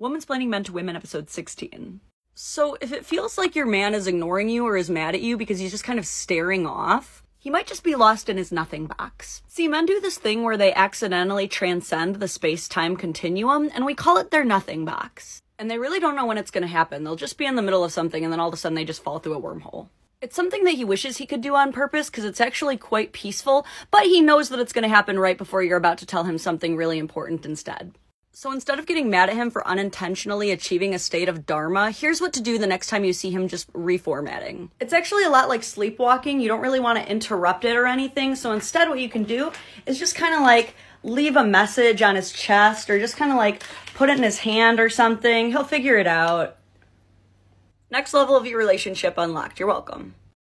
Mansplaining Men to Women, episode 16. So, if it feels like your man is ignoring you or is mad at you because he's just kind of staring off, he might just be lost in his nothing box. See, men do this thing where they accidentally transcend the space time continuum, and we call it their nothing box. And they really don't know when it's gonna happen. They'll just be in the middle of something, and then all of a sudden they just fall through a wormhole. It's something that he wishes he could do on purpose because it's actually quite peaceful, but he knows that it's gonna happen right before you're about to tell him something really important instead. So instead of getting mad at him for unintentionally achieving a state of dharma, here's what to do the next time you see him just reformatting. It's actually a lot like sleepwalking. You don't really want to interrupt it or anything. So instead, what you can do is just kind of like leave a message on his chest or just kind of like put it in his hand or something. He'll figure it out. Next level of your relationship unlocked. You're welcome.